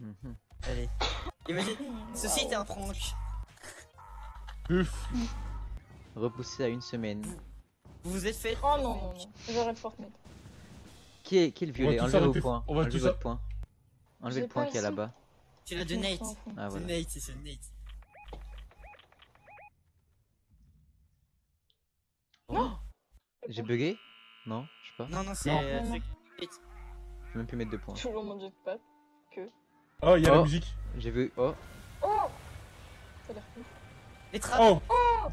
Mhm. Allez. Imagine, ceci était un prank. Ouf. Repoussé à une semaine. Vous vous êtes fait. Oh non. J'aurais Fortnite. Qui est, qui est le violet? Enlevez vos points. on va Enlevez votre point. Enlevez le point pas qu'il y a le là-bas. Tu l'as de Nate. Ah C'est voilà. Nate, c'est Nate. J'ai bugué? Non, je sais pas. Non, non, c'est. Euh, c'est- Je peux même plus mettre de points. Toujours mon jetpack. Oh, il y a la Oh. musique. J'ai vu. Oh, Oh Ça a l'air cool. Les trappes. Oh,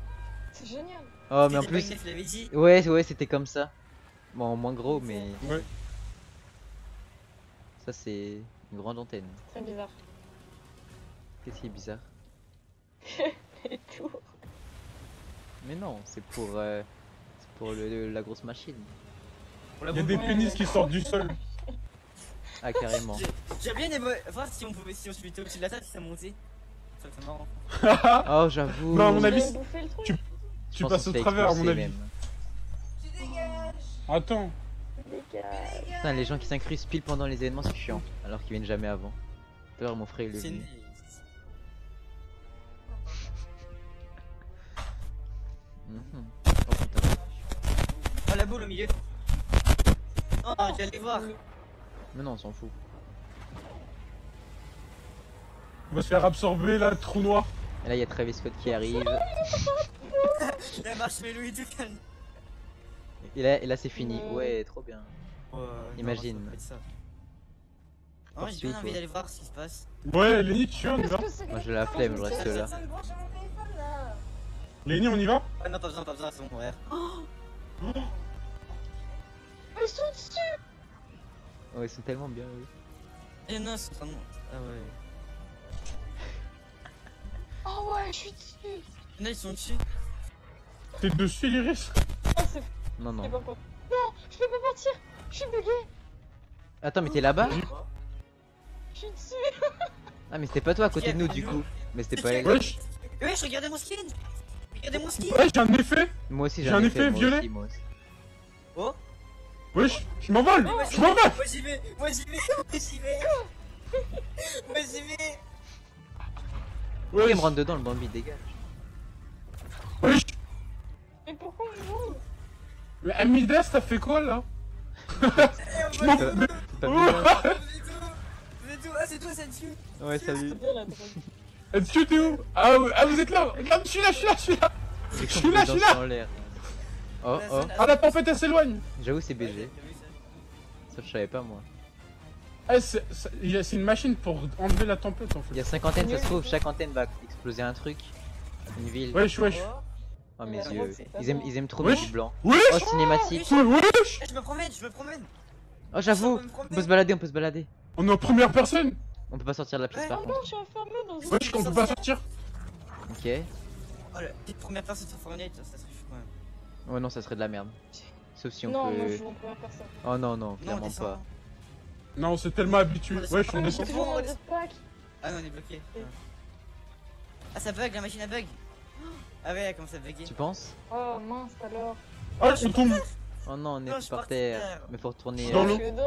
C'est génial. oh, mais en plus. Dit. Ouais, ouais, c'était comme ça. Bon, moins gros, mais. Ouais. Ça, c'est une grande antenne. Très bizarre. Qu'est-ce qui est bizarre? Et tout. Mais non, c'est pour. euh, C'est pour le- le- la grosse machine. Pour la il y a des pénis qui sortent du sol. Ah, carrément. J'ai- J'ai bien voir si on pouvait, si on se mettait au-dessus de la table, si ça montait. Ça serait marrant. Oh, j'avoue. Non, à mon J'ai avis, bouffé le truc. tu- Tu passes au travers, à mon avis. même. Attends. Dégage. Putain, les gens qui s'incrustent pile pendant les événements, c'est chiant. Alors qu'ils viennent jamais avant. L'heure, mon frère, il est venu. Oh la boule au milieu. Oh, j'allais voir. Mais non, on s'en fout. On va se faire absorber là, trou noir. Et là, il y a Travis Scott qui arrive. La marshmallow et tout calme. Et là, et là c'est fini. Euh. Ouais, trop bien. Oh, non, Imagine. ça. Oh, Par j'ai bien envie ouais. d'aller voir ce qui se passe. Ouais, Lenny, tu viens, on y va. Moi, j'ai la flemme, je reste là. Lenny, on y va Ah non, pas besoin, pas besoin, c'est bon, ouais. Ils sont dessus Ouais, ils sont tellement bien, eux. Eh non, c'est vraiment. Ah ouais. Oh ouais, je suis dessus Là, ils sont dessus. T'es dessus, Iris? Oh, c'est Non, non. pas quoi. Non, je peux pas partir Je suis bugué Attends, mais t'es là-bas? Je suis dessus Ah, mais c'était pas toi à côté de nous, du coup. Mais c'était pas elle. Wesh, Wesh, regardez mon skin Regardez mon skin wesh, j'ai un effet Moi aussi, J'ai j'en un ai effet violet. aussi, moi aussi. Oh Wesh, je m'envole Je m'envole Moi j'y vais Moi j'y vais Moi j'y vais. Moi j'y vais. Pourquoi il Wesh, me rentre dedans, le Bambi, dégage. wesh Mais pourquoi je joue Mais Amidas, t'as fait quoi là? Eh, Je m'en C'est Ah, c'est toi, c'est dessus Ouais, salut. C'est bien la drogue. Est-ce que t'es où? Ah, ah, vous êtes là. Regarde, je suis là, je suis là, je suis là. Je suis là, je suis là. Oh, oh. Ah, la tempête, elle s'éloigne J'avoue, c'est BG. Ça, je savais pas, moi. Eh, c'est il une machine pour enlever la tempête en Il fait. y a 5 antennes, ça se trouve, chaque antenne va exploser un truc. Une ville. Wesh, wesh Oh, mes yeux. Ils aiment, ils aiment trop Wesh. le blanc. Wesh Oh, cinématique. Ouais, Wesh Eh, Je me promène, je me promène Oh, j'avoue. On peut se balader, on peut se balader. On est en première personne On peut pas sortir de la pièce Ouais. par contre. je suis enfermé dans une... Wesh, qu'on peut pas sortir Ok. Oh la petite première personne sur Fortnite, ça serait Ouais, non, ça serait de la merde. Sauf si on Non, moi je peut. joue en première personne. Oh non, non, Non, clairement pas. Non, on s'est tellement habitué. Ah, j'ai toujours mon jetpack Ah non, on est bloqué. Ah, ça bug, la machine a bug Ah ouais, elle commence à bugger. Tu penses? Oh mince alors Ah, on tombe Oh non, on est Non, je suis par terre. terre. Mais faut retourner. Dans euh, l'eau. Je suis dans...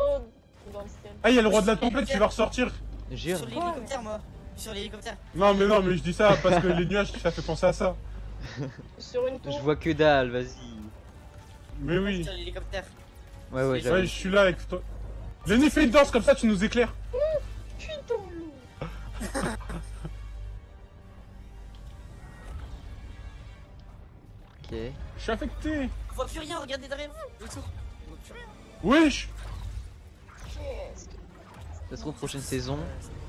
dans le ciel. Ah, il y a le roi de la tempête qui va ressortir Jure. Sur l'hélicoptère, moi Sur l'hélicoptère Non, mais non, mais je dis ça parce que les nuages, ça fait penser à ça. Sur une tour. Je vois que dalle, vas-y. Mais oui. L'hélicoptère Ouais, ouais, je suis là avec toi. Lenny, fais une danse comme ça, tu nous éclaires. Ok. Je suis affecté. On voit plus rien, regardez derrière vous Autour On voit plus rien Wesh Qu'est-ce que... Ça se trouve, prochaine saison,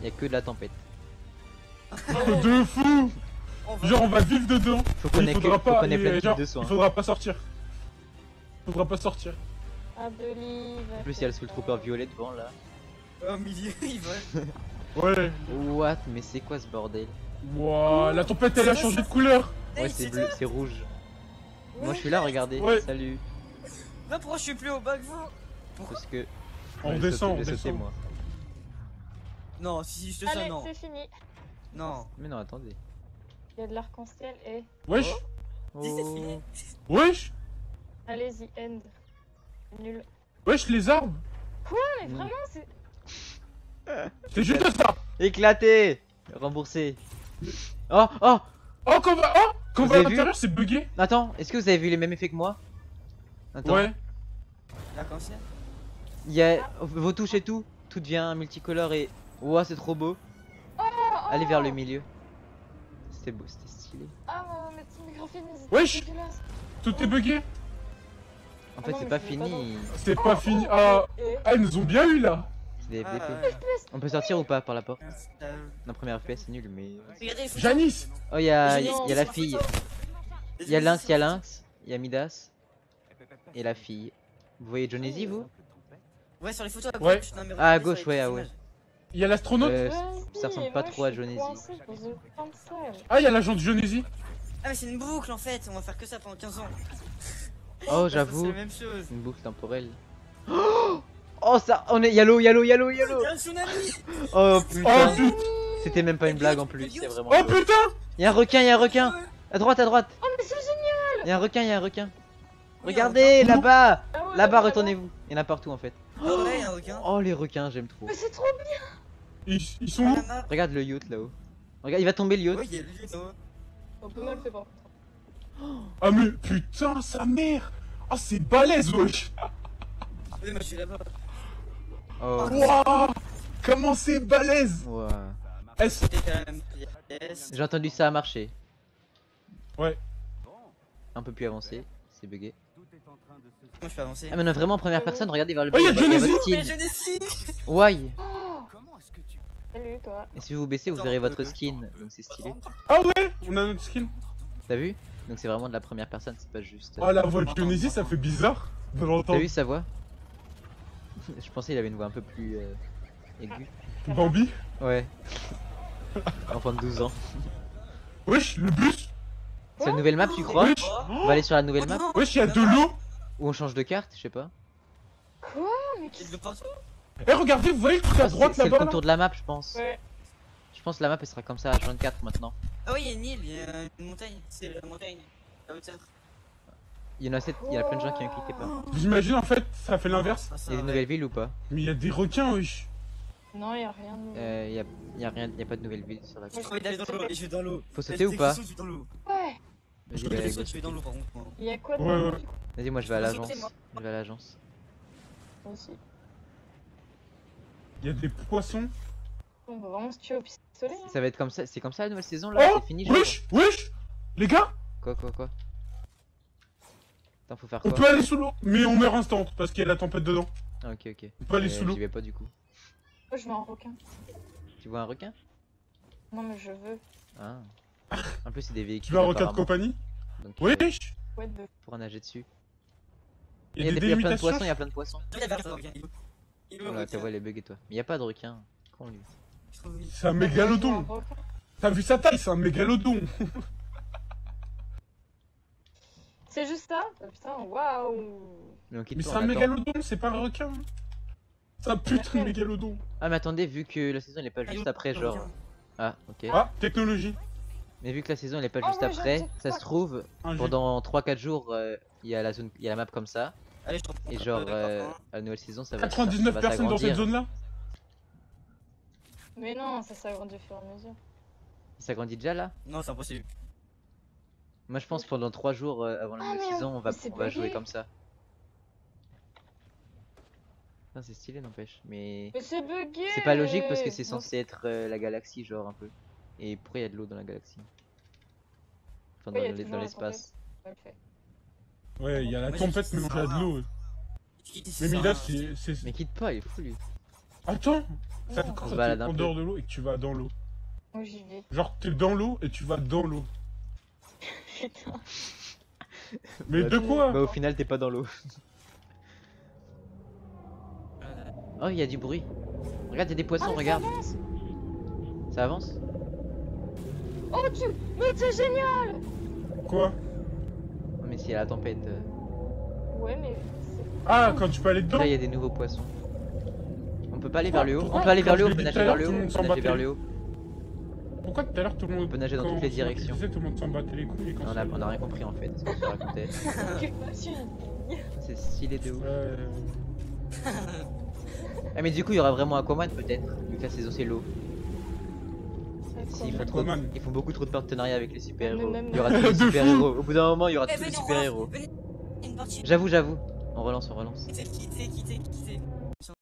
y a que de la tempête. De fou Genre, on va vivre dedans. Faut qu'on ait, faudra faut pas. il faudra pas sortir. Il faudra pas sortir. I believe En plus, il y a le Soul Trooper violet devant là. Au milieu, il Ouais. What? Mais c'est quoi ce bordel? Wouah, la tempête, elle a changé de couleur. Ouais, c'est bleu, c'est rouge. Moi, je suis là, regardez. Ouais. Salut. Non, pourquoi je suis plus au bas que vous? Parce que. On Ouais, descend, on descend. moi. Non, si, si, je te sens, Allez, non c'est fini. Non Mais non, attendez. Il y a de l'arc-en-ciel et... Wesh Oh. Wesh Allez-y, end. Nul. Wesh, les arbres Mais Mm. vraiment, c'est... C'est juste ça Éclaté Remboursé. Oh, oh Oh, quand on va, oh, quand va à avez vu l'intérieur, c'est bugué Attends, est-ce que vous avez vu les mêmes effets que moi? Attends. Ouais. L'arc-en-ciel? Il y a vos touches et tout, tout devient multicolore et ouah c'est trop beau. Allez vers le milieu. C'était beau, c'était stylé. Ah, mais graphisme, Wesh. Tout est bugué En Ah fait non, c'est pas pas fini, C'est pas fini. Ah, ah, ils nous ont bien eu là Ah. On peut sortir ou pas par la porte? La première FPS c'est nul mais. Janice Oh il y a, Janice, y a la fille, photo. il y a Lynx, il y a Lynx, il y a Midas et la fille. Vous voyez Jonesy vous? Ouais, sur les photos à Ouais. gauche. non, Ah, à gauche, ouais, ah ouais. images. Il y a l'astronaute? Euh, ça ressemble pas trop à Jonesy. Ah, il y a l'agent de Jonesy Ah, mais c'est une boucle en fait. On va faire que ça pendant 15 ans. Oh C'est j'avoue, la même chose. une boucle temporelle. Oh ça, on est yellow, yellow, yellow, yellow. Oh putain, c'était même pas une blague en plus, c'est vraiment. Oh putain Il y a un requin, il y a un requin. À droite, à droite. Oh, mais c'est génial! Il y a un requin, il y a un requin. Regardez là-bas, Ah ouais, là-bas, ouais, retournez-vous. Il y en a partout en fait. Ah ouais, il y a un requin. Oh les requins, j'aime trop. Mais c'est trop bien! Ils, ils sont Ah, où. Regarde le yacht là-haut. Regarde, il va tomber le yacht. Ouais, il y a le lieu, On peut mal fait pas. Ah mais putain, sa mère Oh c'est balèze wesh Oui, moi je suis là-bas. Oh. Wouah Comment c'est balèze. J'ai entendu ça a marché. Ouais. Un peu plus avancé, c'est bugué. Moi je peux avancer. Ah mais non, vraiment en première personne, regardez vers le Oh, il y a bas, il Salut toi. Et si vous baissez, vous verrez euh, votre skin, donc c'est stylé. Ah ouais On a notre skin T'as vu? Donc c'est vraiment de la première personne, c'est pas juste. Oh la voix de Jonesy ça fait bizarre de T'as vu sa voix? Je pensais il avait une voix un peu plus euh, aiguë. Bambi? Ouais. Enfant de 12 ans. Wesh, le bus? C'est la nouvelle map, tu crois? Wesh On va aller sur la nouvelle map Wesh, il y a de l'eau Ou on change de carte, je sais pas. Quoi? Mais l'eau partout? Eh regardez, vous voyez le truc à droite c'est le là-bas là contour de la map, je pense. Ouais. Je pense que la map elle sera comme ça à 24 maintenant. Ah oui, il y a une île, il y a une montagne. C'est la montagne. La hauteur. Il y en a, sept- il y a plein de gens qui ont cliqué pas. Vous imaginez en fait, ça fait l'inverse Ah, Il y a des nouvelles villes ou pas Mais il y a des requins wesh Non, y'a rien de nouveau. euh, il y, a, il y a rien, il y a pas de nouvelles villes sur la carte. trop envie d'aller dans l'eau et je vais dans l'eau. Faut sauter ou pas. Ouais! Je sauter, vais dans l'eau par contre. moi. Y'a quoi de Ouais, nouveau? ouais. Vas-y, moi je vais à l'agence. Je vais à l'agence. Moi aussi. Il y a des poissons On va vraiment se tuer au pistolet. hein. Ça va être comme ça, c'est comme ça la nouvelle saison là Oh C'est fini Wesh Wesh Les gars Quoi, quoi, quoi? Attends, faut faire On quoi? peut aller sous l'eau Mais on meurt instant parce qu'il y a la tempête dedans. Ah, ok, ok. On peut aller Euh, sous l'eau. J'y vais pas du coup. Moi je veux un requin. Tu vois un requin? Non, mais je veux. Ah. En plus, c'est des véhicules. Tu veux un requin de compagnie? Donc, euh, Wesh de. pour nager dessus. Il Il y a, des y a plein de délimitations poissons, il y a plein de poissons. Il y a vers toi, regarde, il est où Il est où, Voilà, regarde. ta voix elle est buggée toi. Mais y a pas de requin. Con lui. C'est un mégalodon. T'as vu sa taille, c'est un mégalodon C'est juste ça? Oh, putain, waouh! Mais c'est un mégalodon, c'est pas un requin C'est un putain de mégalodon Ah, mais attendez, vu que la saison elle est pas Ah, juste après, genre. Ah, ok. Ah, technologie Mais vu que la saison elle est pas Oh, juste après, ça se trouve, pendant 3-4 jours, euh, il y a la zone, il y a la map comme ça. Allez, je te reprends. Et genre, Euh, à la nouvelle saison, ça va. 99 ça va personnes dans cette zone là Mais non, ça s'agrandit au fur et à mesure. Ça grandit déjà là? Non, c'est impossible. Moi je pense pendant 3 jours euh, avant la Ah, nouvelle saison, on va, on jouer comme ça. Putain, C'est stylé n'empêche, mais Mais c'est bugué! c'est pas logique parce que c'est censé être euh, la galaxie, genre un peu. Et pourquoi il y a de l'eau dans la galaxie? Enfin, dans l'espace. Ouais, il y a la tempête dit, mélangée à de l'eau. Mais ça Midas, c'est. Mais quitte pas, il est fou lui. Attends Ça se ça t'es un en dehors de l'eau et que tu vas dans l'eau. Moi j'y vais. Genre, t'es dans l'eau et tu vas dans l'eau. Putain. Mais Bah, de quoi Bah au final t'es pas dans l'eau. Euh, Oh il y a du bruit. Regarde, il y a des poissons, Ah, ça regarde. avance. Ça avance? Oh, tu. Mais c'est génial! Quoi? Oh, Mais s'il y a la tempête. euh, Ouais, mais. c'est- Ah, quand tu peux aller dedans Là il y a des nouveaux poissons. On peut pas aller vers le haut. On peut aller vers le haut, on peut nager vers le haut. On peut nager vers le haut. Pourquoi tout à l'heure tout le monde. On peut nager dans toutes les on- directions. Tu sais, tout le monde s'en battait les couilles. quand On a, on a rien compris en fait, ce qu'on se racontait. Occupation. C'est stylé de ouf. Ouais. Ah Ah mais du coup il y aura vraiment Aquaman peut-être, vu que la saison c'est l'eau. Font, trop- ils font beaucoup trop de partenariats avec les super-héros. Il y aura tous les super-héros. Au bout d'un moment il y aura tous les super-héros. J'avoue, j'avoue. On relance, on relance.